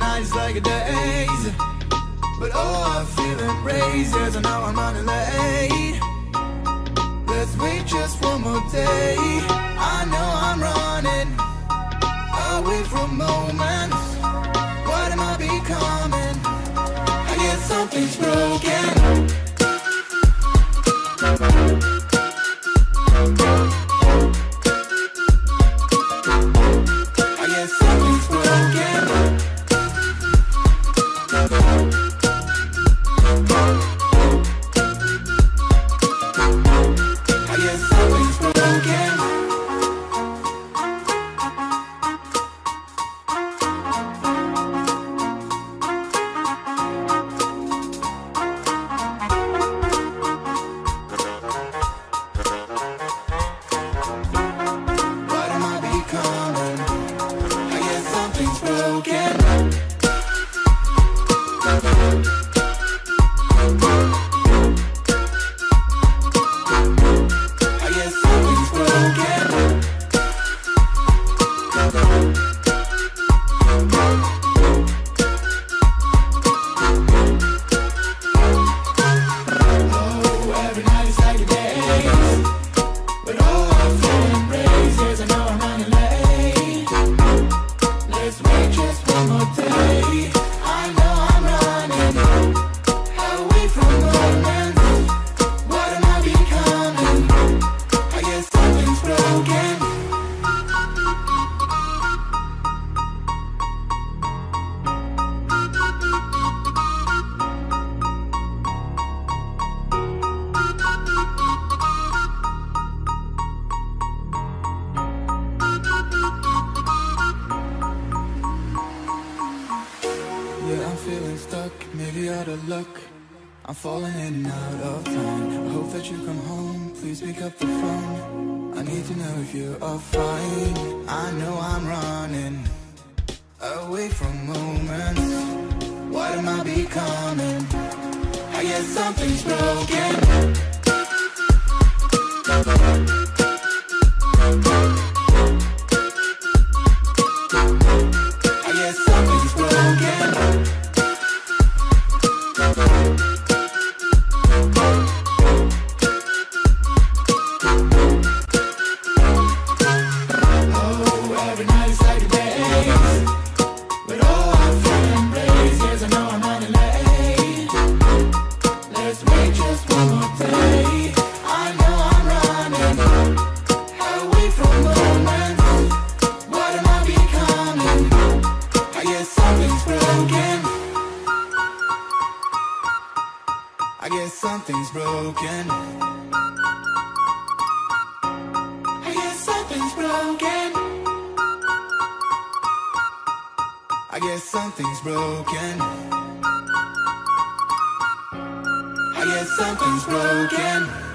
like a daze. But oh, I feel embraced as I know I'm running late. Let's wait just one more day. I know I'm running away from moments. What am I becoming? I guess something's broken. Yeah, I'm feeling stuck, maybe out of luck. I'm falling in and out of time. I hope that you come home. Please pick up the phone. I need to know if you are fine. I know I'm running away from moments. What am I becoming? I guess something's broken. Broken. I guess something's broken. I guess something's broken. I guess something's broken.